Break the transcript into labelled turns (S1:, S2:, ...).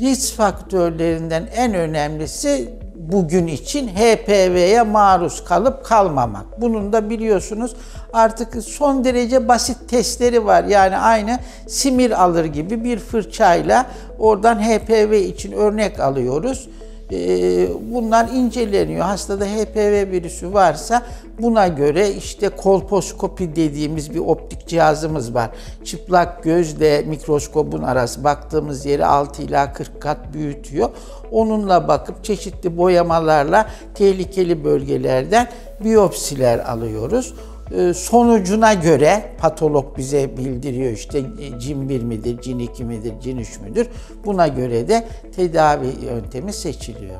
S1: Risk faktörlerinden en önemlisi bugün için HPV'ye maruz kalıp kalmamak. Bunun da biliyorsunuz artık son derece basit testleri var. Yani aynı simir alır gibi bir fırçayla oradan HPV için örnek alıyoruz. Ee, bunlar inceleniyor. Hastada HPV virüsü varsa buna göre işte kolposkopi dediğimiz bir optik cihazımız var. Çıplak gözle mikroskopun arası baktığımız yeri 6 ila 40 kat büyütüyor. Onunla bakıp çeşitli boyamalarla tehlikeli bölgelerden biyopsiler alıyoruz. Ee, sonucuna göre patolog bize bildiriyor işte e, cin 1 midir, cin 2 midir, cin 3 müdür. Buna göre de tedavi yöntemi seçiliyor.